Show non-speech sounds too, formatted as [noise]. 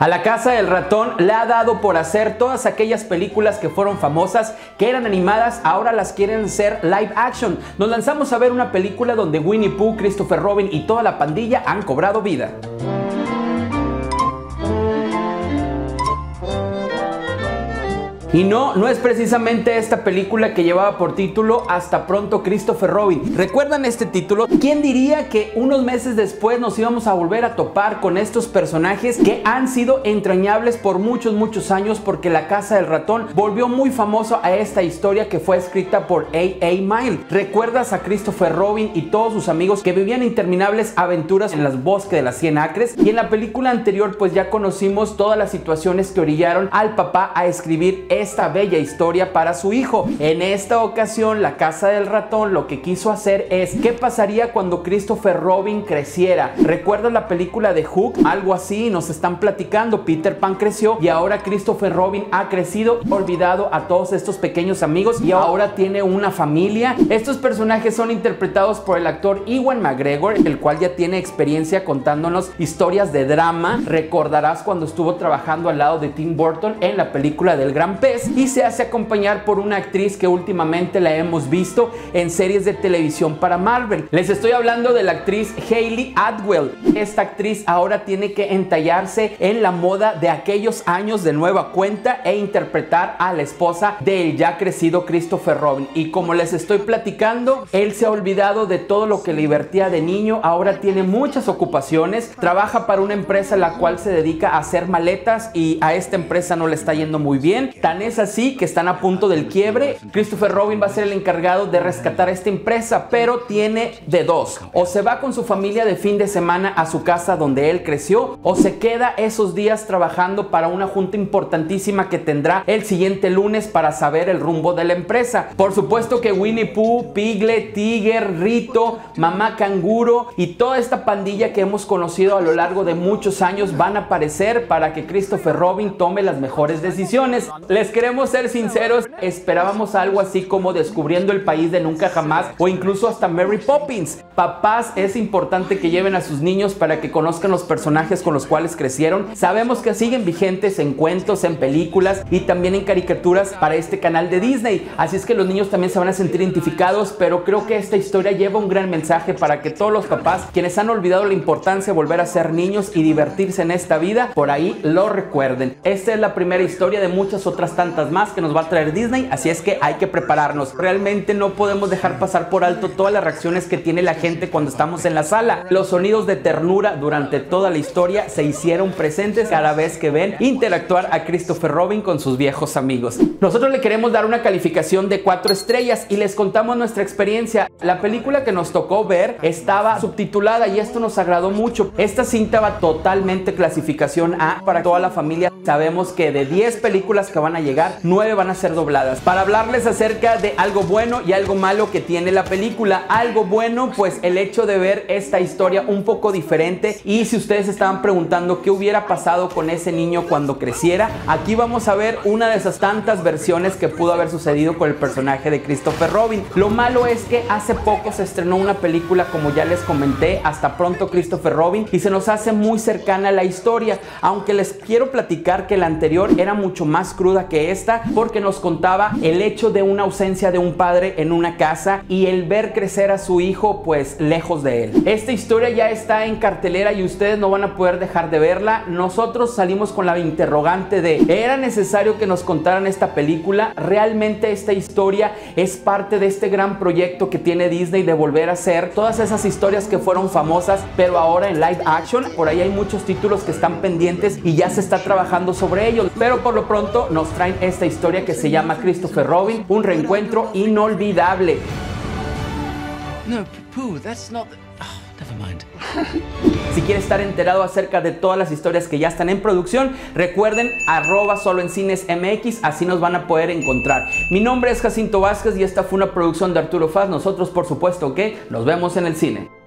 A la Casa del Ratón le ha dado por hacer todas aquellas películas que fueron famosas, que eran animadas, ahora las quieren ser live action. Nos lanzamos a ver una película donde Winnie Pooh, Christopher Robin y toda la pandilla han cobrado vida. Y no, no es precisamente esta película que llevaba por título Hasta pronto Christopher Robin. ¿Recuerdan este título? ¿Quién diría que unos meses después nos íbamos a volver a topar con estos personajes que han sido entrañables por muchos, muchos años porque La Casa del Ratón volvió muy famoso a esta historia que fue escrita por A.A. Mile? ¿Recuerdas a Christopher Robin y todos sus amigos que vivían interminables aventuras en los bosques de las 100 acres? Y en la película anterior pues ya conocimos todas las situaciones que orillaron al papá a escribir esta bella historia para su hijo. En esta ocasión, la casa del ratón lo que quiso hacer es qué pasaría cuando Christopher Robin creciera. ¿Recuerdas la película de Hook? Algo así, nos están platicando. Peter Pan creció y ahora Christopher Robin ha crecido, olvidado a todos estos pequeños amigos y ahora tiene una familia. Estos personajes son interpretados por el actor Ewan McGregor, el cual ya tiene experiencia contándonos historias de drama. Recordarás cuando estuvo trabajando al lado de Tim Burton en la película del Gran Pez y se hace acompañar por una actriz que últimamente la hemos visto en series de televisión para Marvel. Les estoy hablando de la actriz Hayley Atwell. Esta actriz ahora tiene que entallarse en la moda de aquellos años de nueva cuenta e interpretar a la esposa del ya crecido Christopher Robin. Y como les estoy platicando, él se ha olvidado de todo lo que le divertía de niño, ahora tiene muchas ocupaciones, trabaja para una empresa la cual se dedica a hacer maletas y a esta empresa no le está yendo muy bien. Es así que están a punto del quiebre. Christopher Robin va a ser el encargado de rescatar esta empresa, pero tiene de dos. O se va con su familia de fin de semana a su casa donde él creció, o se queda esos días trabajando para una junta importantísima que tendrá el siguiente lunes para saber el rumbo de la empresa. Por supuesto que Winnie Pooh, Piglet, Tiger, Rito, Mamá Canguro y toda esta pandilla que hemos conocido a lo largo de muchos años van a aparecer para que Christopher Robin tome las mejores decisiones. Les queremos ser sinceros, esperábamos algo así como descubriendo el país de nunca jamás o incluso hasta Mary Poppins. Papás, es importante que lleven a sus niños para que conozcan los personajes con los cuales crecieron. Sabemos que siguen vigentes en cuentos, en películas y también en caricaturas para este canal de Disney. Así es que los niños también se van a sentir identificados, pero creo que esta historia lleva un gran mensaje para que todos los papás, quienes han olvidado la importancia de volver a ser niños y divertirse en esta vida, por ahí lo recuerden. Esta es la primera historia de muchas otras tantas más que nos va a traer Disney, así es que hay que prepararnos. Realmente no podemos dejar pasar por alto todas las reacciones que tiene la gente cuando estamos en la sala. Los sonidos de ternura durante toda la historia se hicieron presentes cada vez que ven interactuar a Christopher Robin con sus viejos amigos. Nosotros le queremos dar una calificación de 4 estrellas y les contamos nuestra experiencia. La película que nos tocó ver estaba subtitulada y esto nos agradó mucho. Esta cinta va totalmente clasificación A para toda la familia. Sabemos que de 10 películas que van a llegar, 9 van a ser dobladas. Para hablarles acerca de algo bueno y algo malo que tiene la película. Algo bueno, pues el hecho de ver esta historia un poco diferente. Y si ustedes estaban preguntando qué hubiera pasado con ese niño cuando creciera, aquí vamos a ver una de esas tantas versiones que pudo haber sucedido con el personaje de Christopher Robin. Lo malo es que hace poco se estrenó una película, como ya les comenté, hasta pronto Christopher Robin, y se nos hace muy cercana la historia. Aunque les quiero platicar que la anterior era mucho más cruda que esta porque nos contaba el hecho de una ausencia de un padre en una casa y el ver crecer a su hijo pues lejos de él. Esta historia ya está en cartelera y ustedes no van a poder dejar de verla. Nosotros salimos con la interrogante de ¿era necesario que nos contaran esta película? ¿Realmente esta historia es parte de este gran proyecto que tiene Disney de volver a hacer todas esas historias que fueron famosas pero ahora en live action? Por ahí hay muchos títulos que están pendientes y ya se está trabajando sobre ellos. Pero por lo pronto nos traen esta historia que se llama Christopher Robin, un reencuentro inolvidable. No, Pooh, that's not. Oh, never mind. [laughs] Si quieres estar enterado acerca de todas las historias que ya están en producción, recuerden arroba solo en cines MX, así nos van a poder encontrar. Mi nombre es Jacinto Vázquez y esta fue una producción de Arturo Faz. Nosotros, por supuesto, que nos vemos en el cine.